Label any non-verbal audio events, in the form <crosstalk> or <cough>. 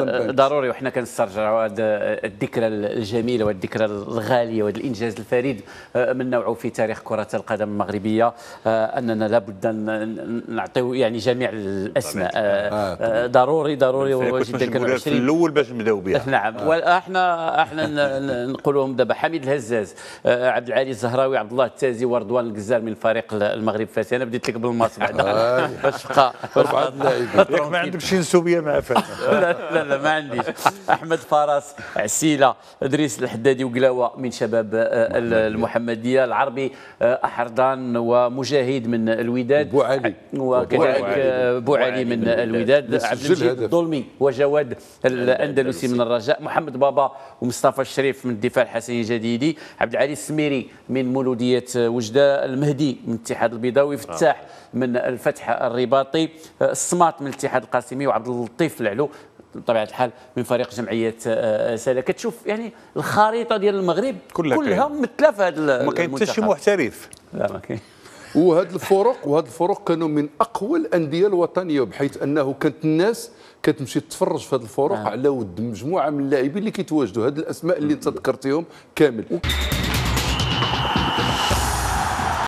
بنك. ضروري وحنا كنسترجعوا هذه الذكرى الجميلة والذكرى الغالية وهذا الانجاز الفريد آه، من نوعه في تاريخ كرة القدم المغربية. آه، أننا لابد أن نعطيو يعني جميع الأسماء. آه، ضروري ضروري جدا كانوا في 20 الأول باش نبدأو بها. نعم. أحنا ن- نقولهم دابا. حميد الهزاز عبد العالي الزهراوي عبد الله التازي ورضوان القزار من فريق المغرب فاتي أنا بديت لك بالماس بعد. <laughs> باش بقى <laughs> ما عندك شي نسوبية مع فاتن لا لا. لا ما عنديش أحمد فراس عسيلة إدريس الحدادي وقلاوة من شباب آه، المحمدية. العربي آه، احردان ومجاهد من الوداد. بو علي. وكذلك بو علي. آه، علي من الوداد. عبد المجيد. الظلمي وجواد الأندلسي من الرجاء. محمد بابا ومصطفى الشريف من الدفاع الحسني الجديدي. عبد العالي السميري من مولودية وجدة. المهدي من الاتحاد البيضاوي. فتاح من الفتح الرباطي. الصمات من الاتحاد القاسمي. وعبد اللطيف العلو بطبيعة الحال من فريق جمعية آه، سلا كتشوف يعني الخريطة ديال المغرب كلها كلها. ممثله في هذا ما كاين حتى شي. محترف. لا ما كاين. وهاد الفرق وهاد الفرق كانوا من أقوى الأندية الوطنية بحيث أنه كانت الناس كتمشي تتفرج في هاد الفرق على ود مجموعة من اللاعبين اللي كيتواجدوا. هاد الأسماء اللي انت ذكرتيهم كامل.